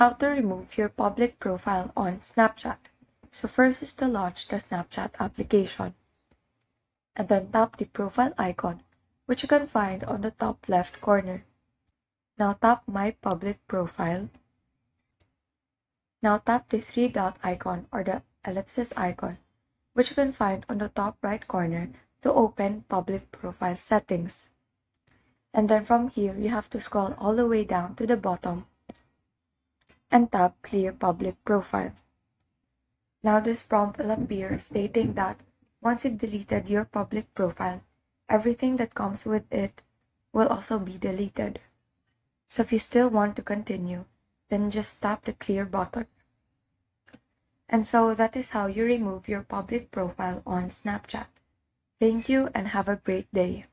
How to remove your public profile on Snapchat. So first is to launch the Snapchat application. And then tap the profile icon, which you can find on the top left corner. Now tap My Public Profile. Now tap the three dot icon or the ellipsis icon, which you can find on the top right corner to open Public Profile Settings. And then from here, you have to scroll all the way down to the bottom and tap Clear Public Profile. Now this prompt will appear stating that once you've deleted your public profile, everything that comes with it will also be deleted. So if you still want to continue, then just tap the clear button. And so that is how you remove your public profile on Snapchat. Thank you and have a great day.